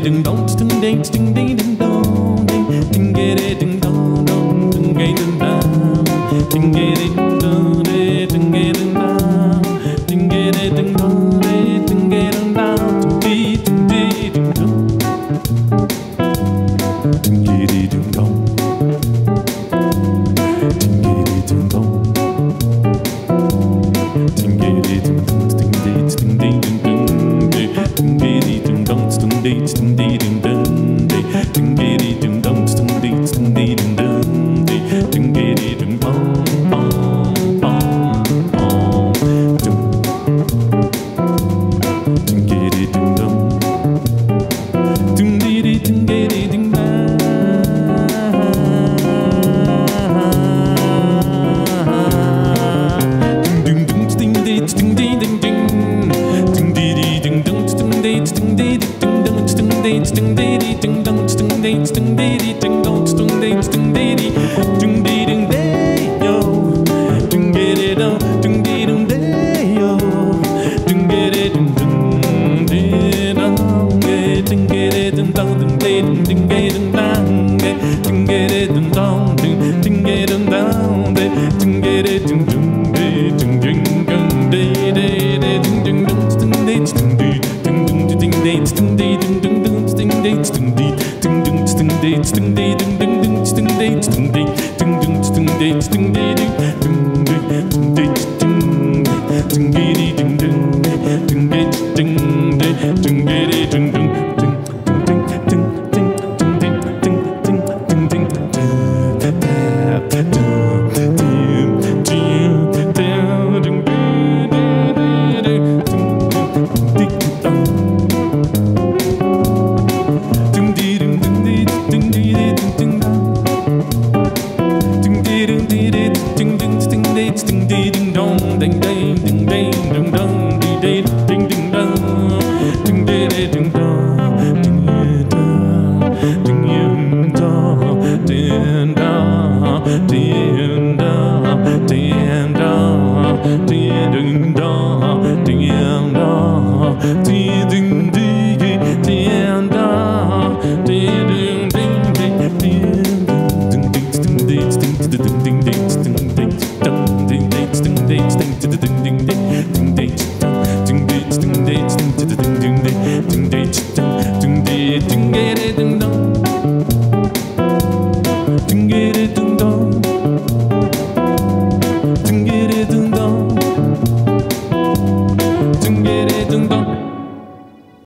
ding dong, ding ding ding ding dong ding ding stung day ding dong ding ding stung day ding day ding ding yo ding get it on ding day ding day yo ding get it ding ding ding dong ding get it ding dong ding day ding ding day ding dong ding get it ding dong ding ding get it dong ding get it ding ding day ding ding ding day ding day ding ding ding ding day ding ding ding day ding ding ding ding